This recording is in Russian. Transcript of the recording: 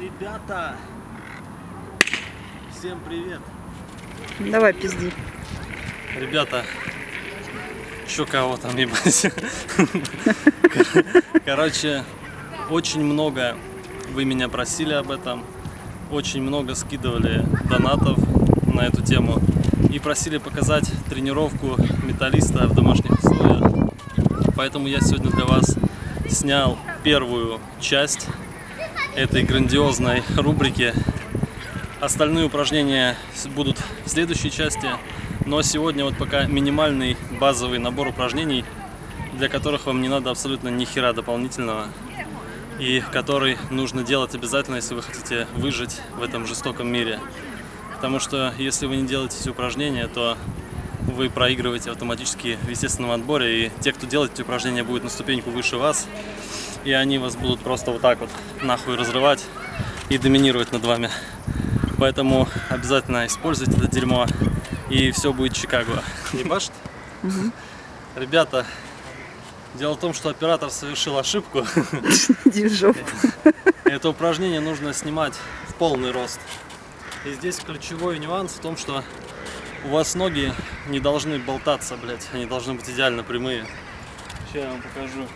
Ребята, всем привет. Давай, пизди. Ребята, чё кого там ебать? Короче, очень много вы меня просили об этом, очень много скидывали донатов на эту тему и просили показать тренировку металлиста в домашних условиях. Поэтому я сегодня для вас снял первую часть этой грандиозной рубрики. Остальные упражнения будут в следующей части. Но сегодня вот пока минимальный базовый набор упражнений, для которых вам не надо абсолютно ни хера дополнительного. И который нужно делать обязательно, если вы хотите выжить в этом жестоком мире. Потому что если вы не делаете эти упражнения, то вы проигрываете автоматически в естественном отборе, и те, кто делает эти упражнения, будут на ступеньку выше вас, и они вас будут просто вот так вот нахуй разрывать и доминировать над вами. Поэтому обязательно используйте это дерьмо, и все будет Чикаго. Ебашь? Ребята, дело в том, что оператор совершил ошибку. Жопу. Это упражнение нужно снимать в полный рост. И здесь ключевой нюанс в том, что у вас ноги не должны болтаться, блядь. Они должны быть идеально прямые. Сейчас я вам покажу.